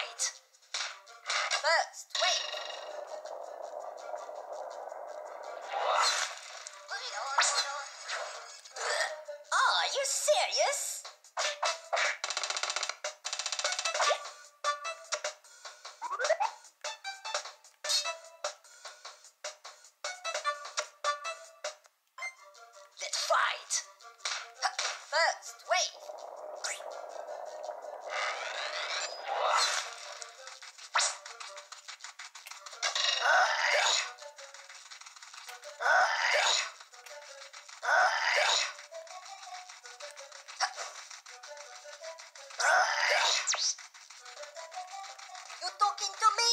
right. First, wait. Ah, are you serious? You're talking to me?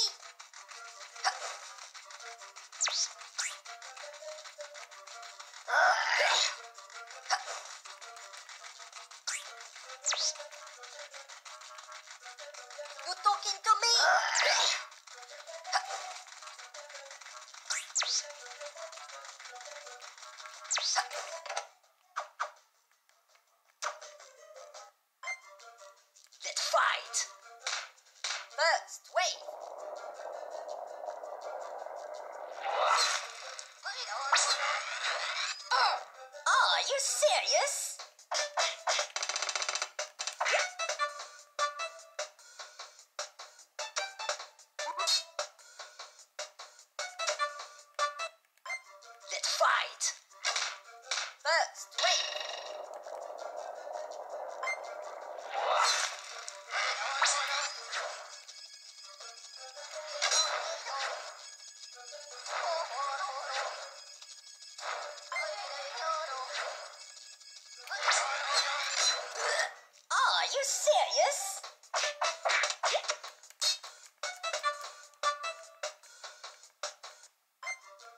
You talking to me? Let's First, wait. Oh, are you serious? Let's fight. First, wait. Serious?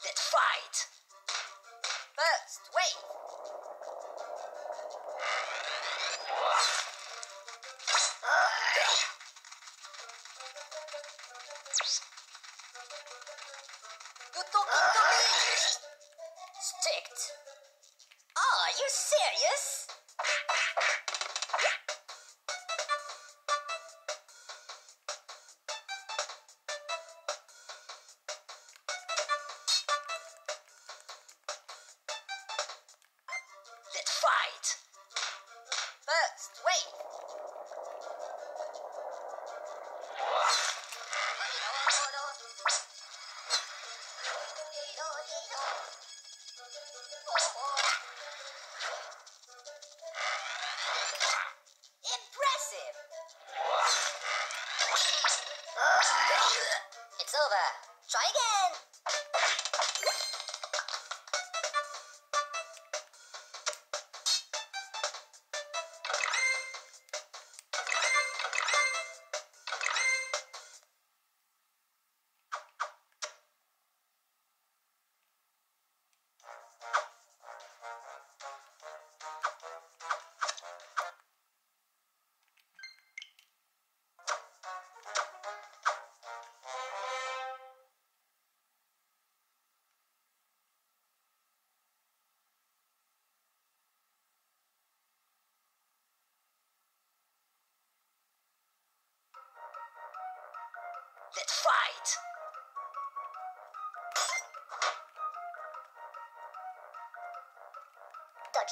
Let's fight. First, wait. You talking 帅一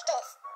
das.